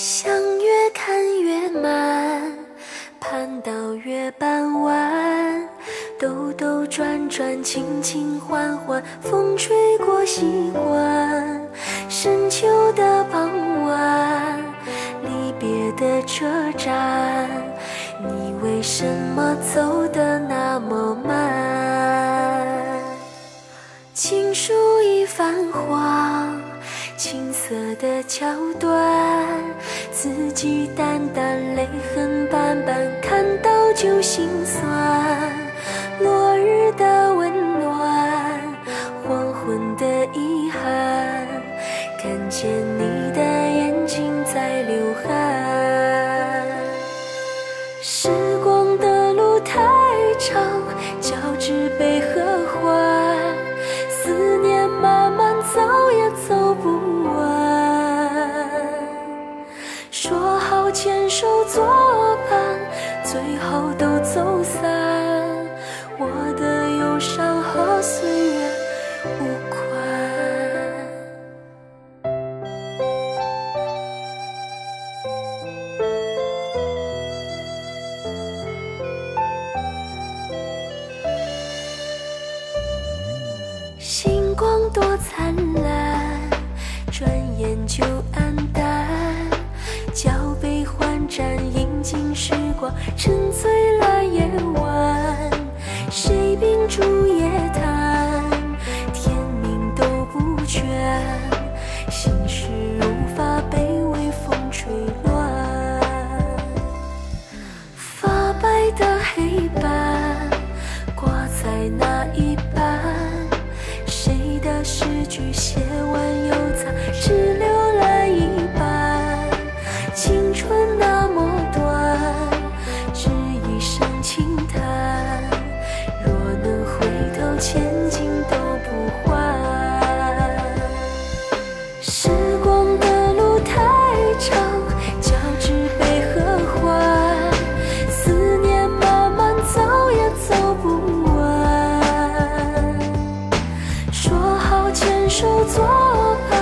想越看越满，盼到月半弯，兜兜转转，轻轻缓缓，风吹过西关，深秋的傍晚，离别的车站，你为什么走得那么慢？情书已泛黄。色的桥段，字迹淡淡，泪痕斑斑，看到就心酸。落日的温暖，黄昏的遗憾，看见你的眼睛在流汗。是最后都走散。静，时光，沉醉了夜晚。谁秉烛夜谈，天明都不倦，心事无法被微风吹乱。发白的黑板，挂在那一半，谁的诗句写时光的路太长，交织悲和欢，思念慢慢走也走不完。说好牵手作伴，